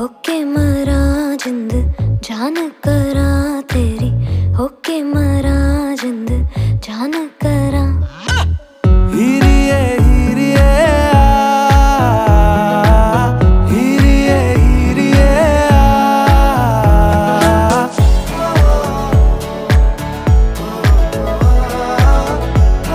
होके मरा जिंद जान करा तेरी। होके मरा जिंद जान करा